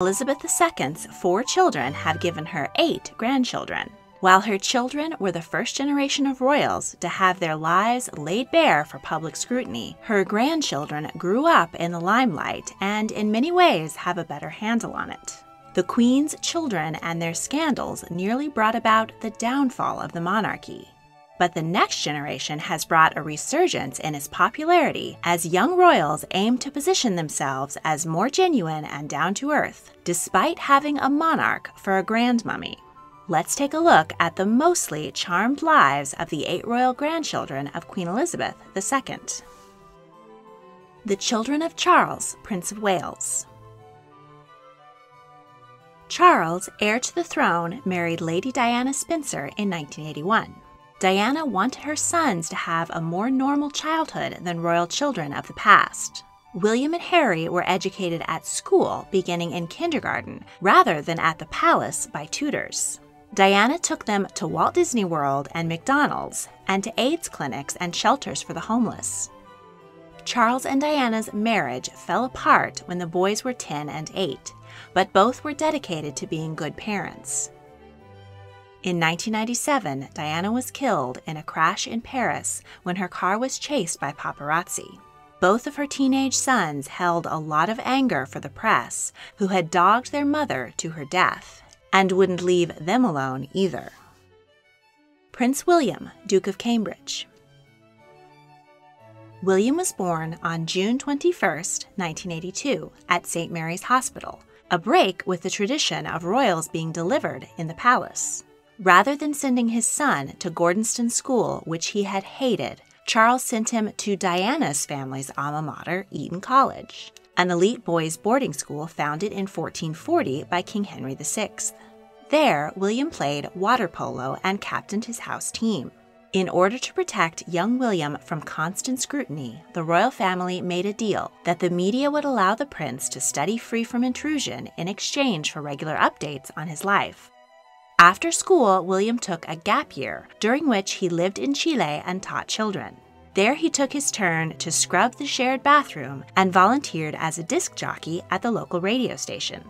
Elizabeth II's four children have given her eight grandchildren. While her children were the first generation of royals to have their lives laid bare for public scrutiny, her grandchildren grew up in the limelight and in many ways have a better handle on it. The Queen's children and their scandals nearly brought about the downfall of the monarchy. But the next generation has brought a resurgence in its popularity as young royals aim to position themselves as more genuine and down to earth, despite having a monarch for a grandmummy let's take a look at the mostly charmed lives of the eight royal grandchildren of Queen Elizabeth II. The children of Charles, Prince of Wales. Charles, heir to the throne, married Lady Diana Spencer in 1981. Diana wanted her sons to have a more normal childhood than royal children of the past. William and Harry were educated at school beginning in kindergarten rather than at the palace by tutors. Diana took them to Walt Disney World and McDonald's and to AIDS clinics and shelters for the homeless. Charles and Diana's marriage fell apart when the boys were 10 and 8, but both were dedicated to being good parents. In 1997, Diana was killed in a crash in Paris when her car was chased by paparazzi. Both of her teenage sons held a lot of anger for the press, who had dogged their mother to her death and wouldn't leave them alone either. Prince William, Duke of Cambridge. William was born on June 21, 1982, at St. Mary's Hospital, a break with the tradition of royals being delivered in the palace. Rather than sending his son to Gordonstoun School, which he had hated, Charles sent him to Diana's family's alma mater, Eton College an elite boys' boarding school founded in 1440 by King Henry VI. There, William played water polo and captained his house team. In order to protect young William from constant scrutiny, the royal family made a deal that the media would allow the prince to study free from intrusion in exchange for regular updates on his life. After school, William took a gap year, during which he lived in Chile and taught children. There, he took his turn to scrub the shared bathroom and volunteered as a disc jockey at the local radio station.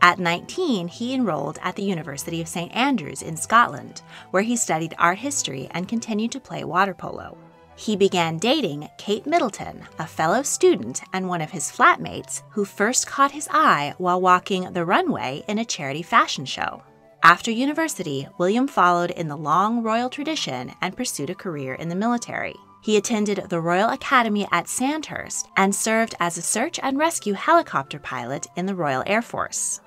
At 19, he enrolled at the University of St. Andrews in Scotland, where he studied art history and continued to play water polo. He began dating Kate Middleton, a fellow student and one of his flatmates who first caught his eye while walking the runway in a charity fashion show. After university, William followed in the long royal tradition and pursued a career in the military. He attended the Royal Academy at Sandhurst and served as a search and rescue helicopter pilot in the Royal Air Force.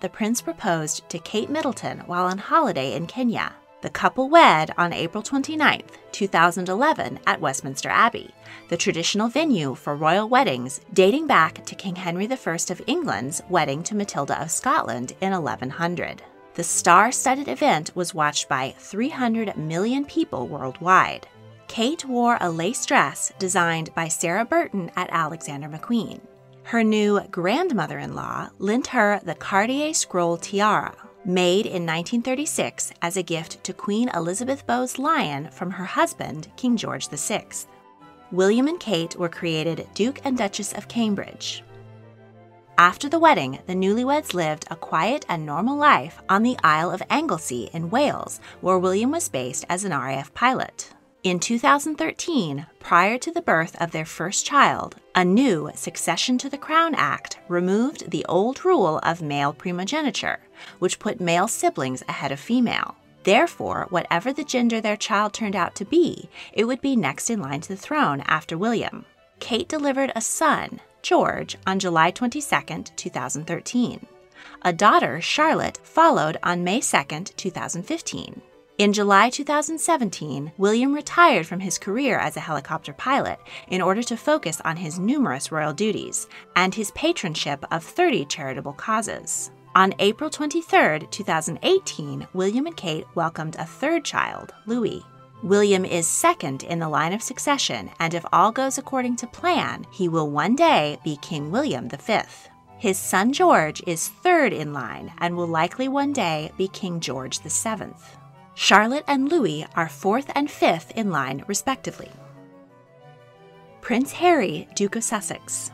The prince proposed to Kate Middleton while on holiday in Kenya. The couple wed on April 29, 2011, at Westminster Abbey, the traditional venue for royal weddings dating back to King Henry I of England's wedding to Matilda of Scotland in 1100. The star studded event was watched by 300 million people worldwide. Kate wore a lace dress designed by Sarah Burton at Alexander McQueen. Her new grandmother in law lent her the Cartier scroll tiara, made in 1936 as a gift to Queen Elizabeth Bowes Lyon from her husband, King George VI. William and Kate were created Duke and Duchess of Cambridge. After the wedding, the newlyweds lived a quiet and normal life on the Isle of Anglesey in Wales, where William was based as an RAF pilot. In 2013, prior to the birth of their first child, a new Succession to the Crown Act removed the old rule of male primogeniture, which put male siblings ahead of female. Therefore, whatever the gender their child turned out to be, it would be next in line to the throne after William. Kate delivered a son, George, on July 22, 2013. A daughter, Charlotte, followed on May 2, 2015. In July 2017, William retired from his career as a helicopter pilot in order to focus on his numerous royal duties and his patronship of 30 charitable causes. On April 23, 2018, William and Kate welcomed a third child, Louis. William is second in the line of succession, and if all goes according to plan, he will one day be King William V. His son George is third in line and will likely one day be King George VII. Charlotte and Louis are fourth and fifth in line, respectively. Prince Harry, Duke of Sussex.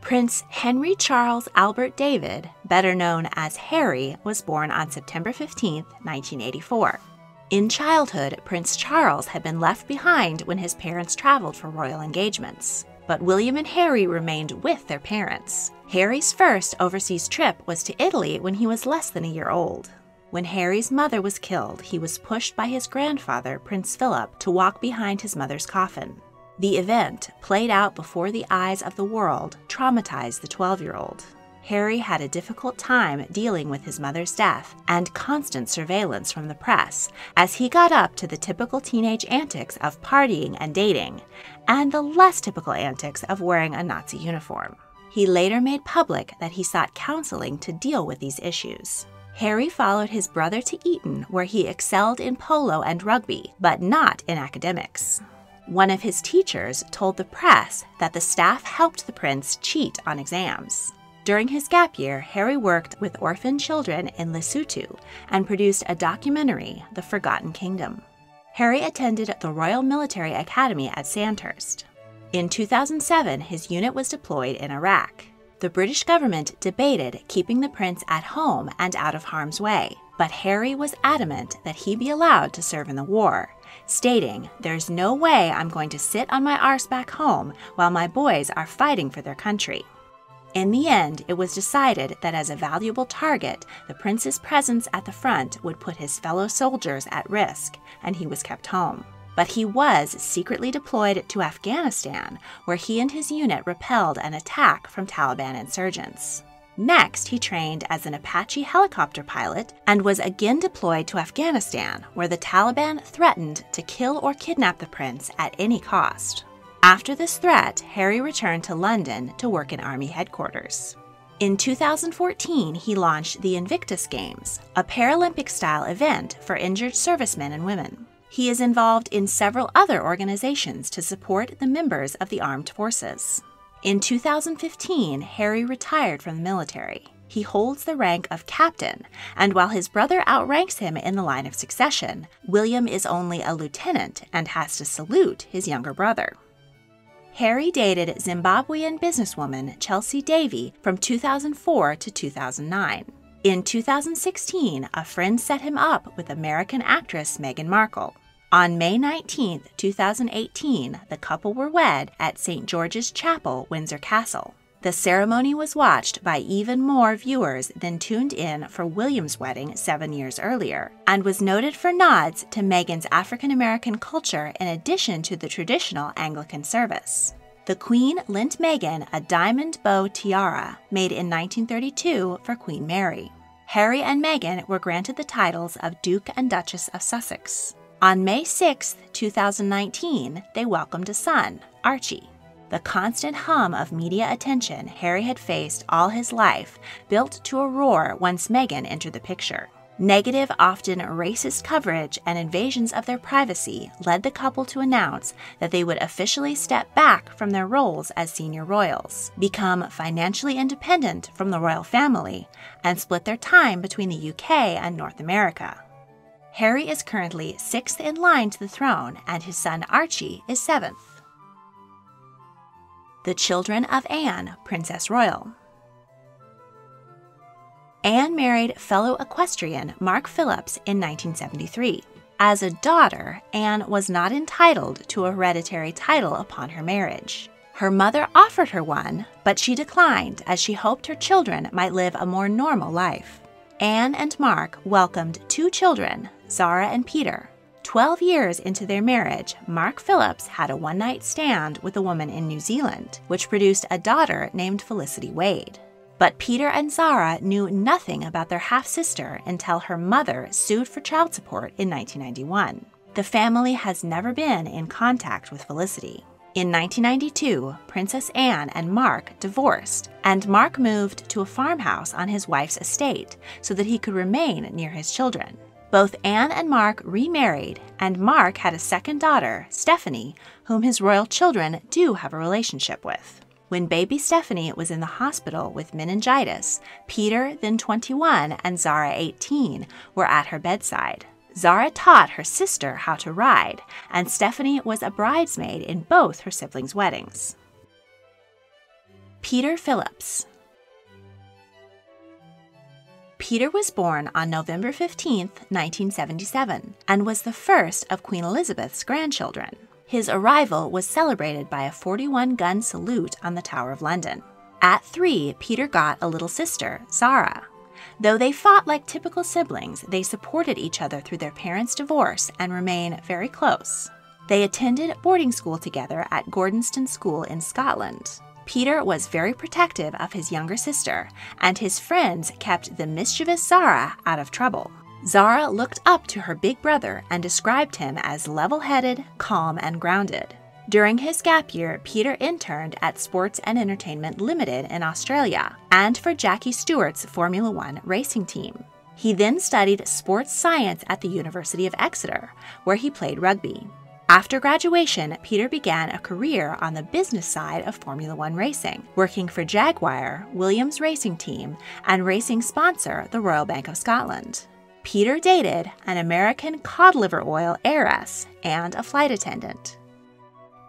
Prince Henry Charles Albert David, better known as Harry, was born on September 15, 1984. In childhood, Prince Charles had been left behind when his parents traveled for royal engagements. But William and Harry remained with their parents. Harry's first overseas trip was to Italy when he was less than a year old. When Harry's mother was killed, he was pushed by his grandfather, Prince Philip, to walk behind his mother's coffin. The event, played out before the eyes of the world, traumatized the 12 year old. Harry had a difficult time dealing with his mother's death and constant surveillance from the press as he got up to the typical teenage antics of partying and dating, and the less typical antics of wearing a Nazi uniform. He later made public that he sought counseling to deal with these issues. Harry followed his brother to Eton, where he excelled in polo and rugby, but not in academics. One of his teachers told the press that the staff helped the prince cheat on exams. During his gap year, Harry worked with orphan children in Lesotho and produced a documentary, The Forgotten Kingdom. Harry attended the Royal Military Academy at Sandhurst. In 2007, his unit was deployed in Iraq. The British government debated keeping the prince at home and out of harm's way, but Harry was adamant that he be allowed to serve in the war, stating, There's no way I'm going to sit on my arse back home while my boys are fighting for their country. In the end, it was decided that as a valuable target, the prince's presence at the front would put his fellow soldiers at risk, and he was kept home. But he was secretly deployed to Afghanistan, where he and his unit repelled an attack from Taliban insurgents. Next, he trained as an Apache helicopter pilot and was again deployed to Afghanistan, where the Taliban threatened to kill or kidnap the prince at any cost. After this threat, Harry returned to London to work in Army headquarters. In 2014, he launched the Invictus Games, a Paralympic style event for injured servicemen and women. He is involved in several other organizations to support the members of the armed forces. In 2015, Harry retired from the military. He holds the rank of captain, and while his brother outranks him in the line of succession, William is only a lieutenant and has to salute his younger brother. Harry dated Zimbabwean businesswoman Chelsea Davy from 2004 to 2009. In 2016, a friend set him up with American actress Meghan Markle. On May 19, 2018, the couple were wed at St. George's Chapel, Windsor Castle. The ceremony was watched by even more viewers than tuned in for William's wedding seven years earlier, and was noted for nods to Meghan's African American culture in addition to the traditional Anglican service. The Queen lent Meghan a diamond bow tiara made in 1932 for Queen Mary. Harry and Meghan were granted the titles of Duke and Duchess of Sussex. On May 6, 2019, they welcomed a son, Archie. The constant hum of media attention Harry had faced all his life built to a roar once Meghan entered the picture. Negative, often racist coverage and invasions of their privacy led the couple to announce that they would officially step back from their roles as senior royals, become financially independent from the royal family, and split their time between the UK and North America. Harry is currently sixth in line to the throne, and his son Archie is seventh the children of Anne, Princess Royal. Anne married fellow equestrian Mark Phillips in 1973. As a daughter, Anne was not entitled to a hereditary title upon her marriage. Her mother offered her one, but she declined as she hoped her children might live a more normal life. Anne and Mark welcomed two children, Zara and Peter, Twelve years into their marriage, Mark Phillips had a one night stand with a woman in New Zealand, which produced a daughter named Felicity Wade. But Peter and Zara knew nothing about their half sister until her mother sued for child support in 1991. The family has never been in contact with Felicity. In 1992, Princess Anne and Mark divorced, and Mark moved to a farmhouse on his wife's estate so that he could remain near his children. Both Anne and Mark remarried, and Mark had a second daughter, Stephanie, whom his royal children do have a relationship with. When baby Stephanie was in the hospital with meningitis, Peter, then 21, and Zara, 18, were at her bedside. Zara taught her sister how to ride, and Stephanie was a bridesmaid in both her siblings' weddings. Peter Phillips Peter was born on November 15, 1977, and was the first of Queen Elizabeth's grandchildren. His arrival was celebrated by a 41 gun salute on the Tower of London. At three, Peter got a little sister, Zara. Though they fought like typical siblings, they supported each other through their parents' divorce and remain very close. They attended boarding school together at Gordonstoun School in Scotland. Peter was very protective of his younger sister, and his friends kept the mischievous Zara out of trouble. Zara looked up to her big brother and described him as level headed, calm, and grounded. During his gap year, Peter interned at Sports and Entertainment Limited in Australia and for Jackie Stewart's Formula One racing team. He then studied sports science at the University of Exeter, where he played rugby. After graduation, Peter began a career on the business side of Formula One racing, working for Jaguar, Williams Racing Team, and racing sponsor, the Royal Bank of Scotland. Peter dated an American cod liver oil heiress and a flight attendant.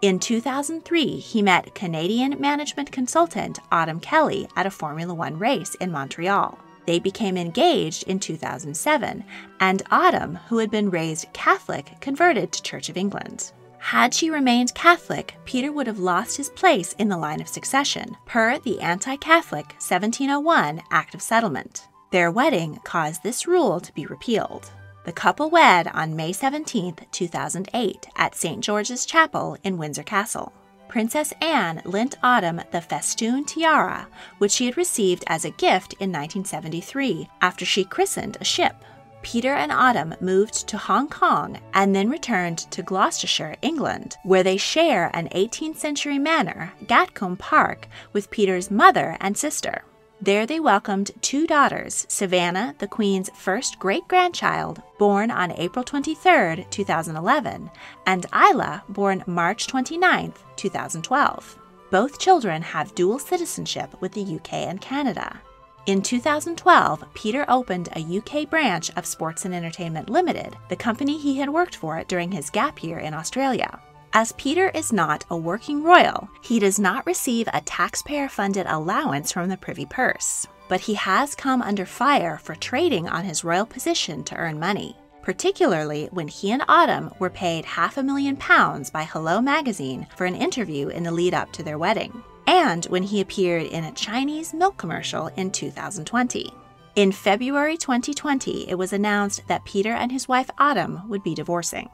In 2003, he met Canadian management consultant Autumn Kelly at a Formula One race in Montreal. They became engaged in 2007, and Autumn, who had been raised Catholic, converted to Church of England. Had she remained Catholic, Peter would have lost his place in the line of succession, per the anti Catholic 1701 Act of Settlement. Their wedding caused this rule to be repealed. The couple wed on May 17, 2008, at St. George's Chapel in Windsor Castle. Princess Anne lent Autumn the festoon tiara, which she had received as a gift in 1973 after she christened a ship. Peter and Autumn moved to Hong Kong and then returned to Gloucestershire, England, where they share an 18th century manor, Gatcombe Park, with Peter's mother and sister. There they welcomed two daughters, Savannah, the Queen's first great grandchild, born on April 23, 2011, and Isla, born March 29, 2012. Both children have dual citizenship with the UK and Canada. In 2012, Peter opened a UK branch of Sports and Entertainment Limited, the company he had worked for during his gap year in Australia. As Peter is not a working royal, he does not receive a taxpayer funded allowance from the Privy Purse, but he has come under fire for trading on his royal position to earn money, particularly when he and Autumn were paid half a million pounds by Hello magazine for an interview in the lead up to their wedding, and when he appeared in a Chinese milk commercial in 2020. In February 2020, it was announced that Peter and his wife Autumn would be divorcing.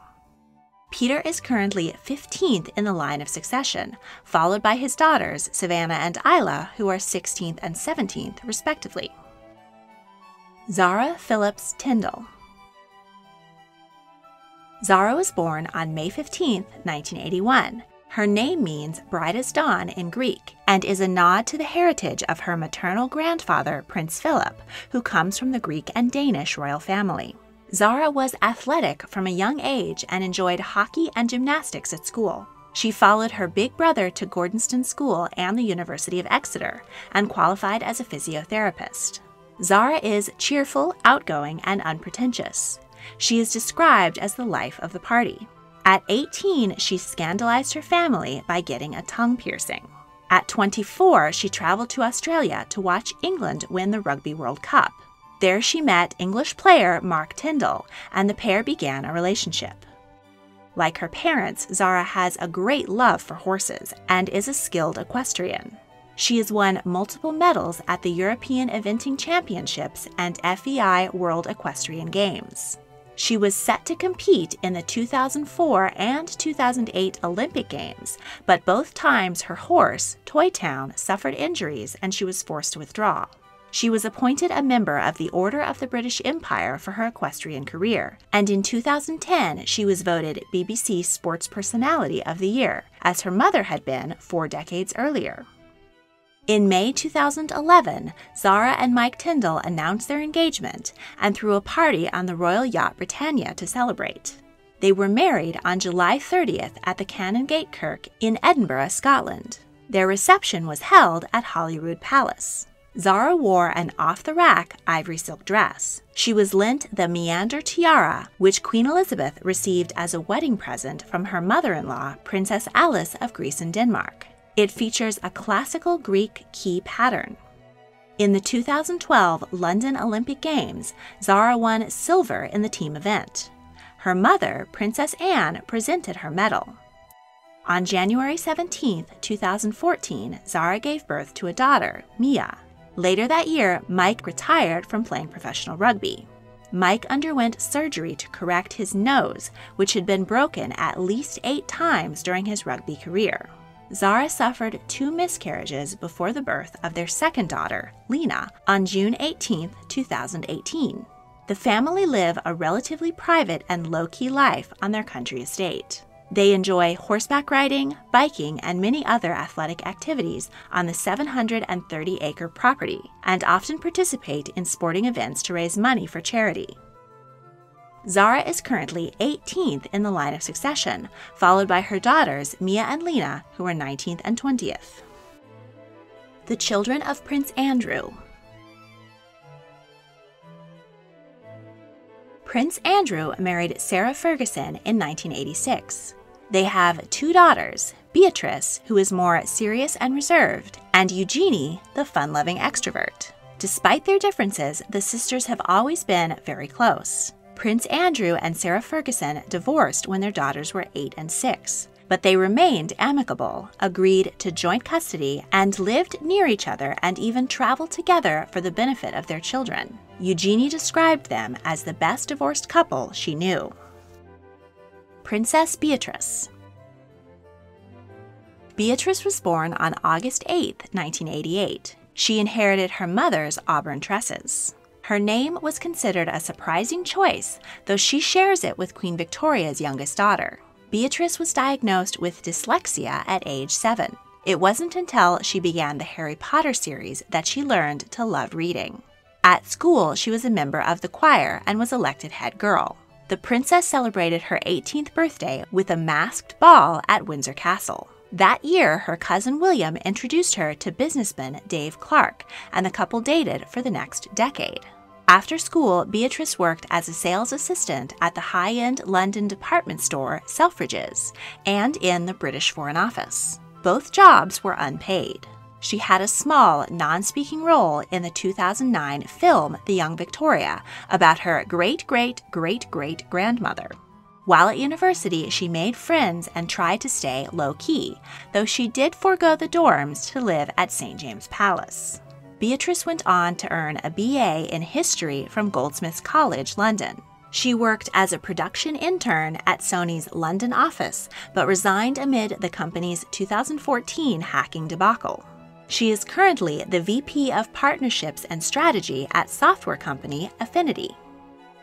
Peter is currently 15th in the line of succession, followed by his daughters, Savannah and Isla, who are 16th and 17th, respectively. Zara Phillips Tindall Zara was born on May 15, 1981. Her name means bright as dawn in Greek and is a nod to the heritage of her maternal grandfather, Prince Philip, who comes from the Greek and Danish royal family. Zara was athletic from a young age and enjoyed hockey and gymnastics at school. She followed her big brother to Gordonstoun School and the University of Exeter and qualified as a physiotherapist. Zara is cheerful, outgoing, and unpretentious. She is described as the life of the party. At 18, she scandalized her family by getting a tongue piercing. At 24, she traveled to Australia to watch England win the Rugby World Cup. There she met English player Mark Tindall, and the pair began a relationship. Like her parents, Zara has a great love for horses and is a skilled equestrian. She has won multiple medals at the European Eventing Championships and FEI World Equestrian Games. She was set to compete in the 2004 and 2008 Olympic Games, but both times her horse, Toy Town, suffered injuries and she was forced to withdraw. She was appointed a member of the Order of the British Empire for her equestrian career, and in 2010 she was voted BBC Sports Personality of the Year, as her mother had been four decades earlier. In May 2011, Zara and Mike Tindall announced their engagement and threw a party on the Royal Yacht Britannia to celebrate. They were married on July 30th at the Canongate Kirk in Edinburgh, Scotland. Their reception was held at Holyrood Palace. Zara wore an off the rack ivory silk dress. She was lent the Meander tiara, which Queen Elizabeth received as a wedding present from her mother in law, Princess Alice of Greece and Denmark. It features a classical Greek key pattern. In the 2012 London Olympic Games, Zara won silver in the team event. Her mother, Princess Anne, presented her medal. On January 17, 2014, Zara gave birth to a daughter, Mia. Later that year, Mike retired from playing professional rugby. Mike underwent surgery to correct his nose, which had been broken at least eight times during his rugby career. Zara suffered two miscarriages before the birth of their second daughter, Lena, on June 18, 2018. The family live a relatively private and low key life on their country estate. They enjoy horseback riding, biking, and many other athletic activities on the 730 acre property and often participate in sporting events to raise money for charity. Zara is currently 18th in the line of succession, followed by her daughters Mia and Lena, who are 19th and 20th. The children of Prince Andrew. Prince Andrew married Sarah Ferguson in 1986. They have two daughters, Beatrice, who is more serious and reserved, and Eugenie, the fun loving extrovert. Despite their differences, the sisters have always been very close. Prince Andrew and Sarah Ferguson divorced when their daughters were 8 and 6, but they remained amicable, agreed to joint custody, and lived near each other and even traveled together for the benefit of their children. Eugenie described them as the best divorced couple she knew. Princess Beatrice Beatrice was born on August 8, 1988. She inherited her mother's auburn tresses. Her name was considered a surprising choice, though she shares it with Queen Victoria's youngest daughter. Beatrice was diagnosed with dyslexia at age seven. It wasn't until she began the Harry Potter series that she learned to love reading. At school, she was a member of the choir and was elected head girl. The princess celebrated her 18th birthday with a masked ball at Windsor Castle. That year, her cousin William introduced her to businessman Dave Clark, and the couple dated for the next decade. After school, Beatrice worked as a sales assistant at the high end London department store Selfridges and in the British Foreign Office. Both jobs were unpaid. She had a small, non speaking role in the 2009 film The Young Victoria about her great great great great grandmother. While at university, she made friends and tried to stay low key, though she did forego the dorms to live at St. James Palace. Beatrice went on to earn a BA in history from Goldsmiths College, London. She worked as a production intern at Sony's London office, but resigned amid the company's 2014 hacking debacle. She is currently the VP of Partnerships and Strategy at software company Afiniti.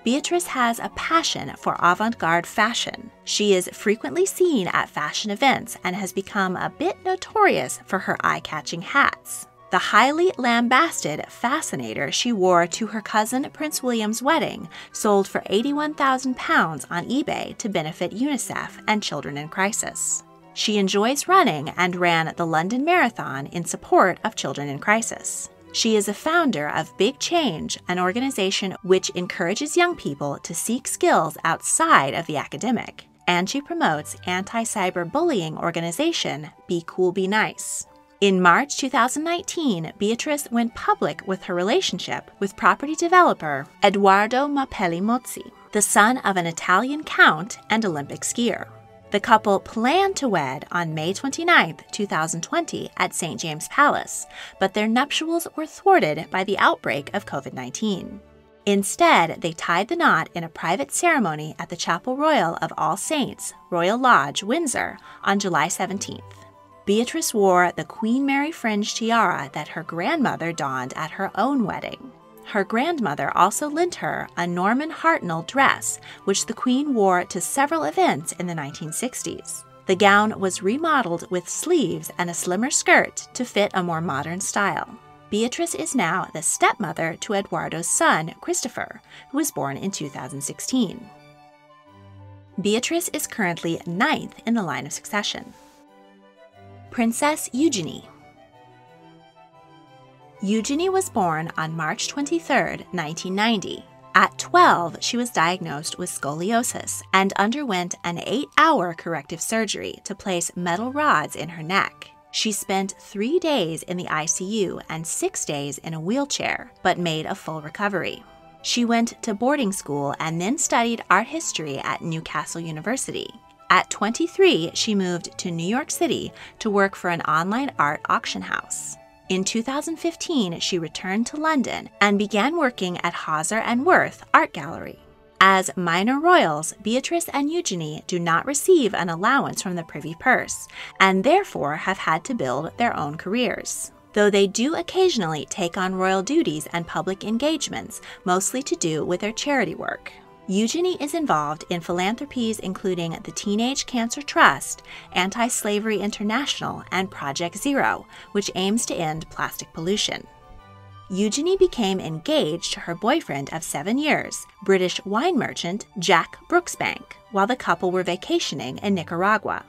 Beatrice has a passion for avant garde fashion. She is frequently seen at fashion events and has become a bit notorious for her eye catching hats the highly lambasted fascinator she wore to her cousin Prince William's wedding sold for £81,000 on eBay to benefit UNICEF and Children in Crisis. She enjoys running and ran the London Marathon in support of children in crisis. She is a founder of Big Change, an organization which encourages young people to seek skills outside of the academic, and she promotes anti cyberbullying organization Be Cool Be Nice. In March 2019, Beatrice went public with her relationship with property developer Eduardo Mapelli Mozzi, the son of an Italian count and Olympic skier. The couple planned to wed on May 29, 2020, at St. James Palace, but their nuptials were thwarted by the outbreak of COVID 19. Instead, they tied the knot in a private ceremony at the Chapel Royal of All Saints, Royal Lodge, Windsor, on July 17th. Beatrice wore the Queen Mary fringe tiara that her grandmother donned at her own wedding. Her grandmother also lent her a Norman Hartnell dress, which the Queen wore to several events in the 1960s. The gown was remodeled with sleeves and a slimmer skirt to fit a more modern style. Beatrice is now the stepmother to Eduardo's son, Christopher, who was born in 2016. Beatrice is currently ninth in the line of succession. Princess Eugenie. Eugenie was born on March 23, 1990. At 12, she was diagnosed with scoliosis and underwent an eight hour corrective surgery to place metal rods in her neck. She spent three days in the ICU and six days in a wheelchair, but made a full recovery. She went to boarding school and then studied art history at Newcastle University. At 23, she moved to New York City to work for an online art auction house. In 2015, she returned to London and began working at Hauser and Wirth Art Gallery. As minor royals, Beatrice and Eugenie do not receive an allowance from the privy purse and therefore have had to build their own careers. Though they do occasionally take on royal duties and public engagements, mostly to do with their charity work. Eugenie is involved in philanthropies including the Teenage Cancer Trust, Anti Slavery International, and Project Zero, which aims to end plastic pollution. Eugenie became engaged to her boyfriend of seven years, British wine merchant Jack Brooksbank, while the couple were vacationing in Nicaragua.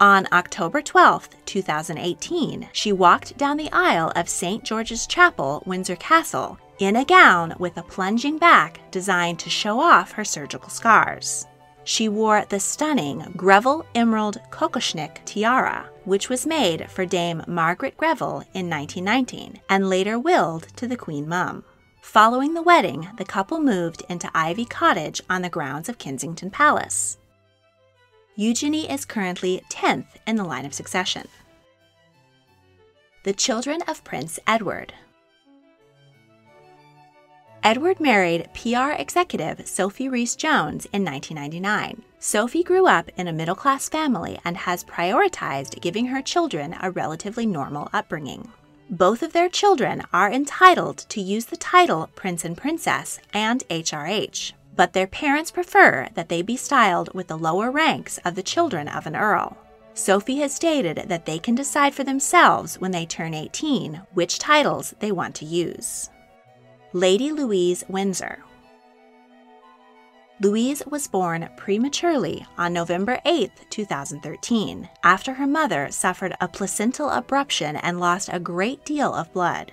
On October 12, 2018, she walked down the aisle of St. George's Chapel, Windsor Castle, in a gown with a plunging back designed to show off her surgical scars she wore the stunning Greville Emerald Kokoshnik tiara, which was made for Dame Margaret Greville in 1919 and later willed to the Queen Mum. Following the wedding, the couple moved into Ivy Cottage on the grounds of Kensington Palace. Eugenie is currently 10th in the line of succession. The children of Prince Edward. Edward married PR executive Sophie Rhys Jones in 1999. Sophie grew up in a middle class family and has prioritized giving her children a relatively normal upbringing. Both of their children are entitled to use the title Prince and Princess and HRH, but their parents prefer that they be styled with the lower ranks of the children of an earl. Sophie has stated that they can decide for themselves when they turn 18 which titles they want to use. Lady Louise Windsor. Louise was born prematurely on November 8, 2013, after her mother suffered a placental abruption and lost a great deal of blood.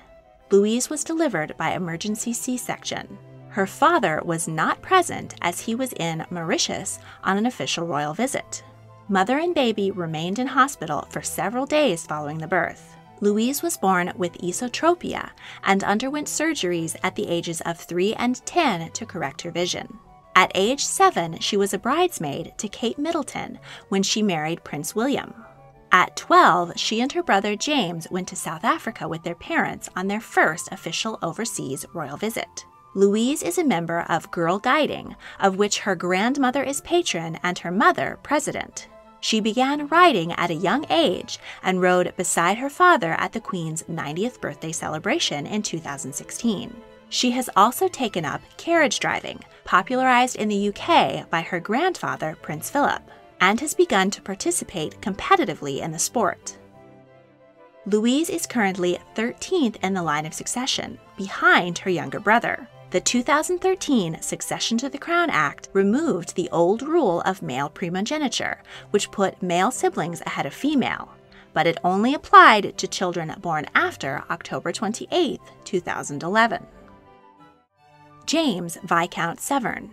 Louise was delivered by emergency C section. Her father was not present as he was in Mauritius on an official royal visit. Mother and baby remained in hospital for several days following the birth. Louise was born with esotropia and underwent surgeries at the ages of 3 and 10 to correct her vision. At age 7, she was a bridesmaid to Kate Middleton when she married Prince William. At 12, she and her brother James went to South Africa with their parents on their first official overseas royal visit. Louise is a member of Girl Guiding, of which her grandmother is patron and her mother president. She began riding at a young age and rode beside her father at the Queen's 90th birthday celebration in 2016. She has also taken up carriage driving, popularized in the UK by her grandfather, Prince Philip, and has begun to participate competitively in the sport. Louise is currently 13th in the line of succession, behind her younger brother. The 2013 Succession to the Crown Act removed the old rule of male primogeniture, which put male siblings ahead of female, but it only applied to children born after October 28, 2011. James Viscount Severn.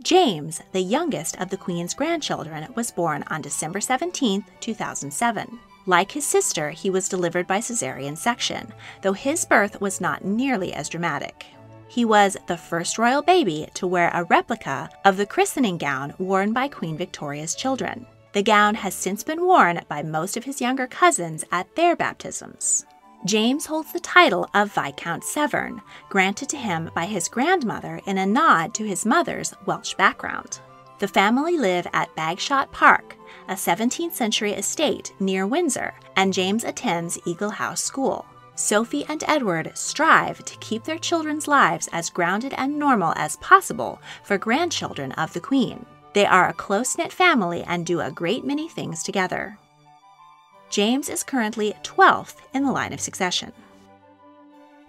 James, the youngest of the Queen's grandchildren, was born on December 17, 2007. Like his sister, he was delivered by cesarean section, though his birth was not nearly as dramatic. He was the first royal baby to wear a replica of the christening gown worn by Queen Victoria's children. The gown has since been worn by most of his younger cousins at their baptisms. James holds the title of Viscount Severn, granted to him by his grandmother in a nod to his mother's Welsh background. The family live at Bagshot Park, a 17th century estate near Windsor, and James attends Eagle House School. Sophie and Edward strive to keep their children's lives as grounded and normal as possible for grandchildren of the Queen. They are a close knit family and do a great many things together. James is currently 12th in the line of succession.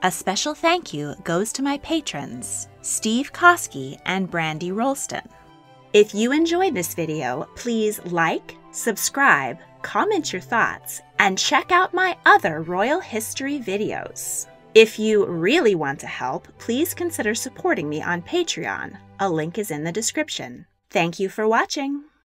A special thank you goes to my patrons, Steve Koski and Brandy Rolston. If you enjoyed this video, please like, subscribe, comment your thoughts, and check out my other royal history videos. If you really want to help, please consider supporting me on Patreon. A link is in the description. Thank you for watching.